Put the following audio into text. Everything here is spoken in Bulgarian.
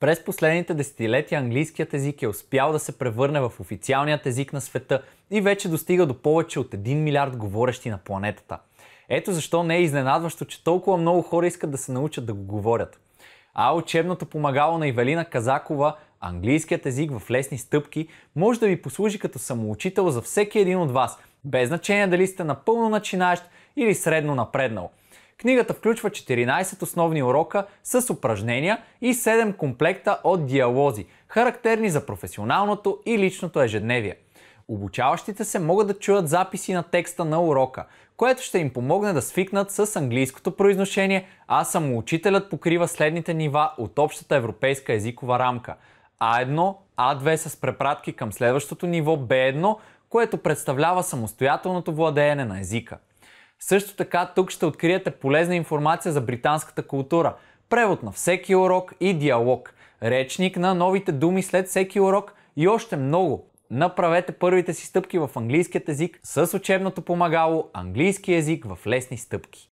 През последните десетилетия английският език е успял да се превърне в официалният език на света и вече достига до повече от 1 милиард говорещи на планетата. Ето защо не е изненадващо, че толкова много хора искат да се научат да го говорят. А учебното помагало на Ивелина Казакова, английският език в лесни стъпки, може да ви послужи като самоучител за всеки един от вас, без значение дали сте напълно начинаещ или средно напреднал – Книгата включва 14 основни урока с упражнения и 7 комплекта от диалози, характерни за професионалното и личното ежедневие. Обучаващите се могат да чуят записи на текста на урока, което ще им помогне да свикнат с английското произношение, а самоучителят покрива следните нива от общата европейска езикова рамка. А1, А2 с препратки към следващото ниво Б1, което представлява самостоятелното владеене на езика. Също така тук ще откриете полезна информация за британската култура, превод на всеки урок и диалог, речник на новите думи след всеки урок и още много. Направете първите си стъпки в английският език с учебното помагало английски език в лесни стъпки.